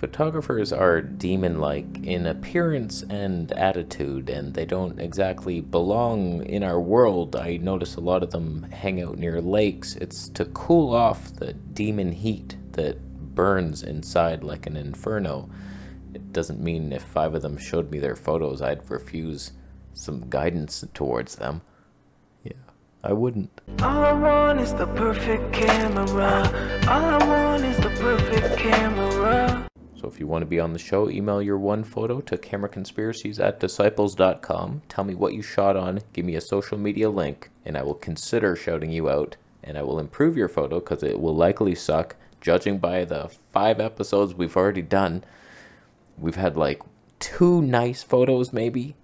Photographers are demon-like in appearance and attitude, and they don't exactly belong in our world. I notice a lot of them hang out near lakes. It's to cool off the demon heat that burns inside like an inferno. It doesn't mean if five of them showed me their photos, I'd refuse some guidance towards them. Yeah, I wouldn't. All I want is the perfect camera. All I want is the perfect camera. So if you want to be on the show, email your one photo to cameraconspiracies at disciples.com. Tell me what you shot on, give me a social media link, and I will consider shouting you out. And I will improve your photo because it will likely suck. Judging by the five episodes we've already done, we've had like two nice photos, maybe.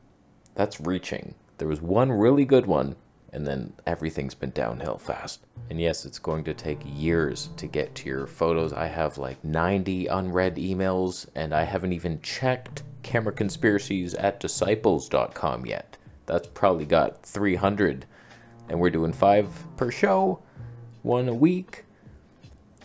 That's reaching. There was one really good one, and then everything's been downhill fast. And yes, it's going to take years to get to your photos. I have like 90 unread emails, and I haven't even checked camera conspiracies at disciples.com yet. That's probably got 300, and we're doing five per show, one a week.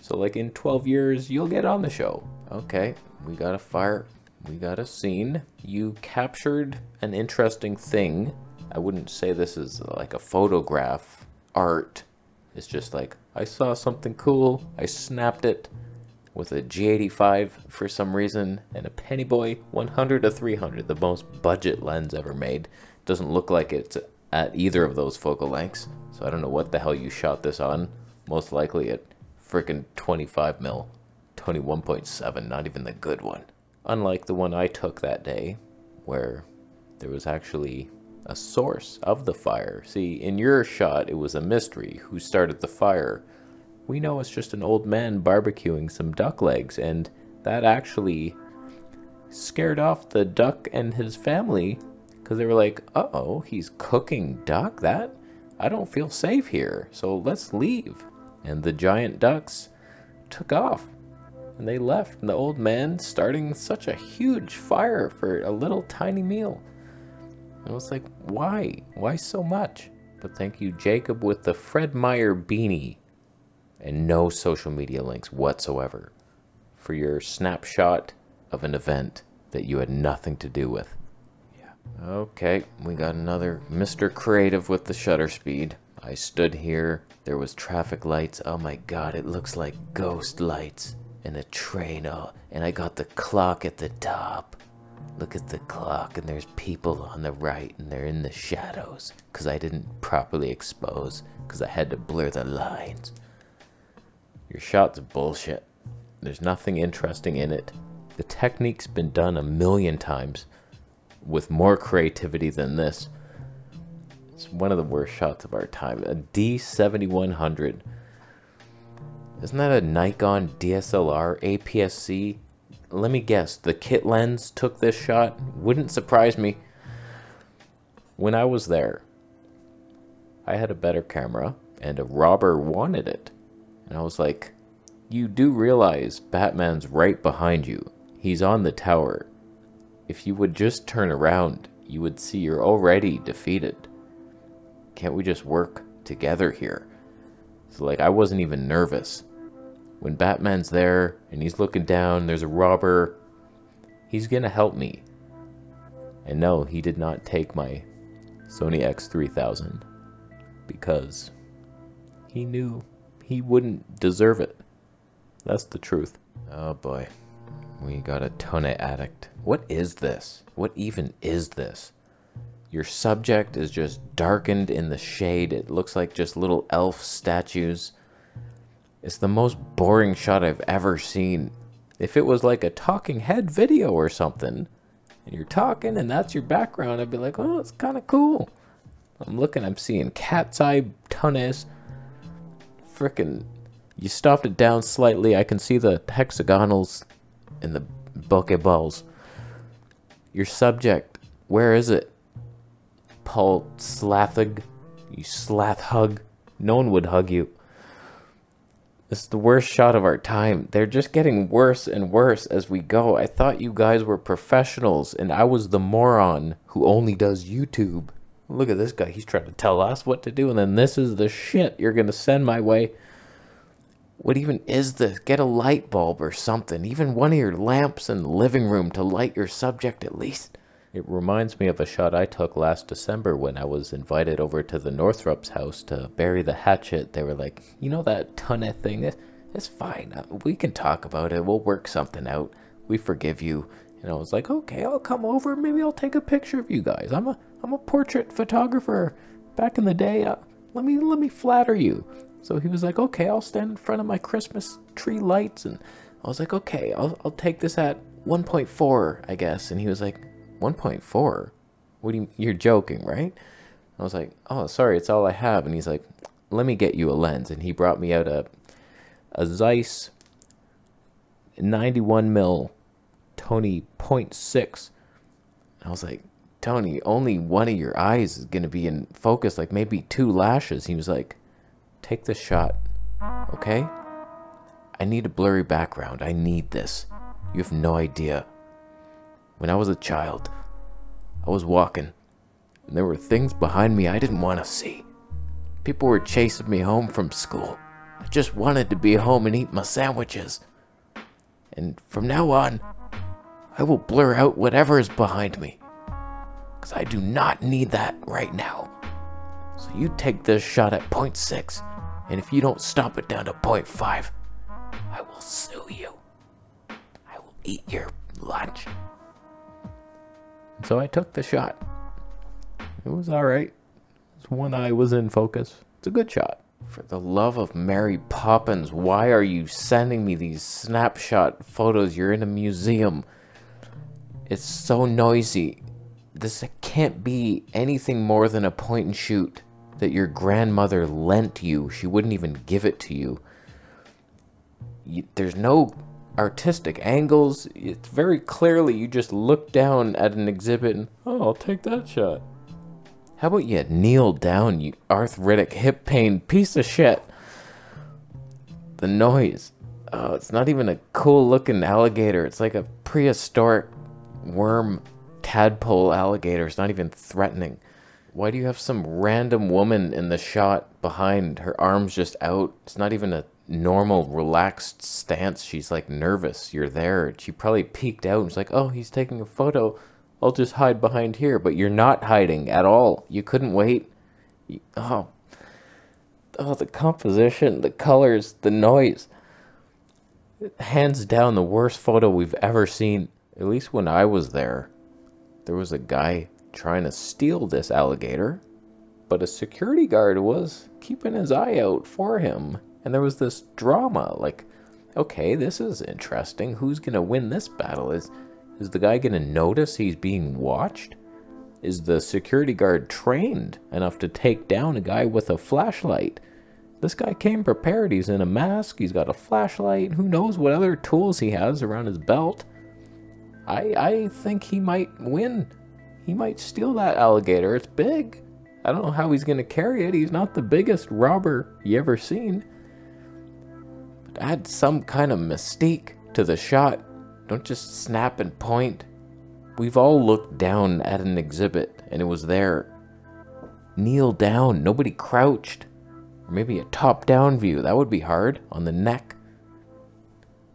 So, like in 12 years, you'll get on the show. Okay, we got a fire, we got a scene. You captured an interesting thing I wouldn't say this is like a photograph art. It's just like, I saw something cool, I snapped it with a G85 for some reason, and a Pennyboy 100 to 300, the most budget lens ever made. Doesn't look like it's at either of those focal lengths, so I don't know what the hell you shot this on. Most likely at freaking 25 mil, 21.7, not even the good one. Unlike the one I took that day, where there was actually a source of the fire. See, in your shot, it was a mystery who started the fire. We know it's just an old man barbecuing some duck legs, and that actually scared off the duck and his family because they were like, uh oh, he's cooking duck? That? I don't feel safe here, so let's leave. And the giant ducks took off and they left, and the old man starting such a huge fire for a little tiny meal. I was like, why? Why so much? But thank you, Jacob, with the Fred Meyer beanie and no social media links whatsoever for your snapshot of an event that you had nothing to do with. Yeah. Okay, we got another Mr. Creative with the shutter speed. I stood here, there was traffic lights. Oh my god, it looks like ghost lights and a train. Oh, and I got the clock at the top. Look at the clock, and there's people on the right, and they're in the shadows because I didn't properly expose because I had to blur the lines. Your shot's bullshit. There's nothing interesting in it. The technique's been done a million times with more creativity than this. It's one of the worst shots of our time. A D7100. Isn't that a Nikon DSLR APS-C let me guess, the kit lens took this shot? Wouldn't surprise me. When I was there, I had a better camera, and a robber wanted it. And I was like, you do realize Batman's right behind you. He's on the tower. If you would just turn around, you would see you're already defeated. Can't we just work together here? So like, I wasn't even nervous when Batman's there and he's looking down, there's a robber, he's gonna help me. And no, he did not take my Sony X3000 because he knew he wouldn't deserve it. That's the truth. Oh boy, we got a ton of addict. What is this? What even is this? Your subject is just darkened in the shade. It looks like just little elf statues. It's the most boring shot I've ever seen. If it was like a talking head video or something, and you're talking and that's your background, I'd be like, oh, it's kind of cool. I'm looking, I'm seeing cat's eye tunnels. Frickin', you stopped it down slightly. I can see the hexagonals and the bokeh balls. Your subject, where is it? Paul Slaathaug? You slath hug? No one would hug you. This is the worst shot of our time. They're just getting worse and worse as we go. I thought you guys were professionals and I was the moron who only does YouTube. Look at this guy. He's trying to tell us what to do and then this is the shit you're going to send my way. What even is this? Get a light bulb or something. Even one of your lamps in the living room to light your subject at least. It reminds me of a shot I took last December when I was invited over to the Northrup's house to bury the hatchet. They were like, you know that tonne thing? It, it's fine. Uh, We can talk about it. We'll work something out. We forgive you. And I was like, okay, I'll come over. Maybe I'll take a picture of you guys. I'm a I'm a portrait photographer. Back in the day, uh, let me let me flatter you. So he was like, okay, I'll stand in front of my Christmas tree lights, and I was like, okay, I'll I'll take this at 1.4, I guess. And he was like, 1.4? What do you? You're joking, right? I was like, oh, sorry, it's all I have. And he's like, let me get you a lens. And he brought me out a a Zeiss 91 mil Tony 0.6. I was like, Tony, only one of your eyes is going to be in focus, like maybe two lashes. He was like, take the shot, okay? I need a blurry background. I need this. You have no idea. When I was a child, I was walking, and there were things behind me I didn't want to see. People were chasing me home from school. I just wanted to be home and eat my sandwiches. And from now on, I will blur out whatever is behind me. Because I do not need that right now. So you take this shot at point 0.6, and if you don't stop it down to point 0.5, I will sue you. I will eat your lunch. So I took the shot. It was alright. One eye was in focus. It's a good shot. For the love of Mary Poppins, why are you sending me these snapshot photos? You're in a museum. It's so noisy. This can't be anything more than a point and shoot that your grandmother lent you. She wouldn't even give it to you. you there's no artistic angles. It's very clearly you just look down at an exhibit and, oh, I'll take that shot. How about you kneel down, you arthritic hip pain piece of shit? The noise. Oh, it's not even a cool looking alligator. It's like a prehistoric worm tadpole alligator. It's not even threatening. Why do you have some random woman in the shot behind? Her arms just out. It's not even a normal, relaxed stance. She's like nervous. You're there. She probably peeked out and was like, oh, he's taking a photo. I'll just hide behind here. But you're not hiding at all. You couldn't wait. Oh. Oh, the composition, the colors, the noise. Hands down, the worst photo we've ever seen. At least when I was there, there was a guy trying to steal this alligator, but a security guard was keeping his eye out for him. And there was this drama like, okay, this is interesting. Who's going to win this battle? Is is the guy going to notice he's being watched? Is the security guard trained enough to take down a guy with a flashlight? This guy came prepared. He's in a mask. He's got a flashlight. Who knows what other tools he has around his belt? I I think he might win. He might steal that alligator. It's big. I don't know how he's gonna carry it. He's not the biggest robber you ever seen. Add some kind of mystique to the shot. Don't just snap and point. We've all looked down at an exhibit and it was there. Kneel down. Nobody crouched. Or maybe a top down view. That would be hard. On the neck.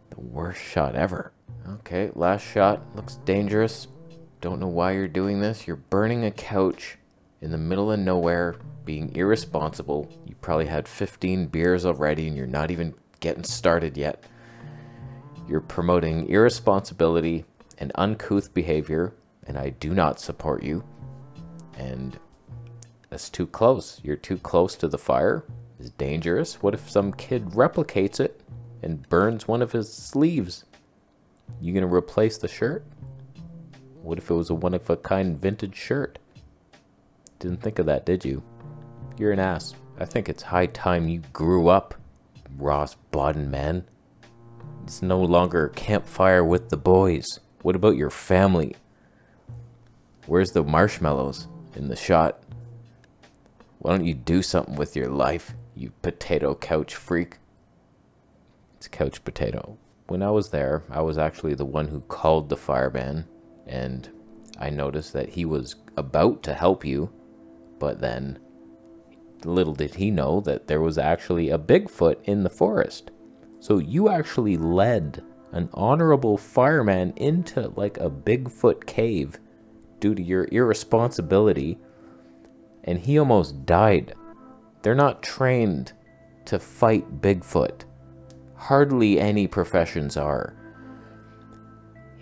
The worst shot ever. Okay, last shot. Looks dangerous. Don't know why you're doing this. You're burning a couch in the middle of nowhere, being irresponsible. You probably had 15 beers already and you're not even getting started yet. You're promoting irresponsibility and uncouth behavior, and I do not support you. And that's too close. You're too close to the fire. It's dangerous. What if some kid replicates it and burns one of his sleeves? You gonna replace the shirt? What if it was a one of a kind vintage shirt? Didn't think of that, did you? You're an ass. I think it's high time you grew up, Ross Bodden man. It's no longer campfire with the boys. What about your family? Where's the marshmallows in the shot? Why don't you do something with your life, you potato couch freak? It's couch potato. When I was there, I was actually the one who called the fireman, and I noticed that he was about to help you, but then little did he know that there was actually a Bigfoot in the forest. So you actually led an honorable fireman into like a Bigfoot cave due to your irresponsibility, and he almost died. They're not trained to fight Bigfoot. Hardly any professions are.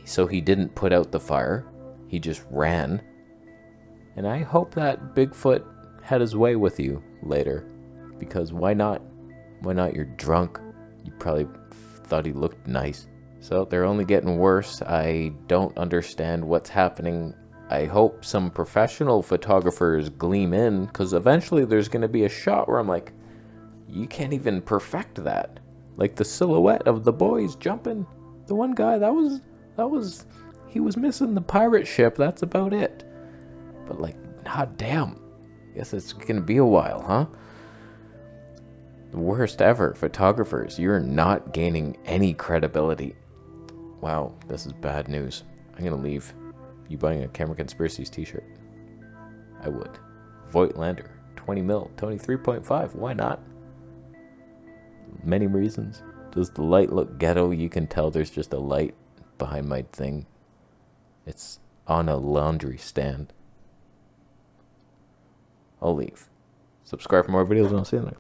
So he didn't put out the fire, he just ran. And I hope that Bigfoot had his way with you later. Because why not? Why not? You're drunk. You probably thought he looked nice. So they're only getting worse. I don't understand what's happening. I hope some professional photographers gleam in because eventually there's going to be a shot where I'm like, you can't even perfect that. Like the silhouette of the boys jumping. The one guy that was that was he was missing the pirate ship. That's about it. But like, god damn. Guess it's gonna be a while, huh? The worst ever photographers. You're not gaining any credibility. Wow, this is bad news. I'm gonna leave. You buying a Camera Conspiracies t-shirt? I would. Voigtlander, 20 mil, Tony 3.5. Why not? Many reasons. Does the light look ghetto? You can tell there's just a light behind my thing. It's on a laundry stand. I'll leave. Subscribe for more videos and I'll see you there.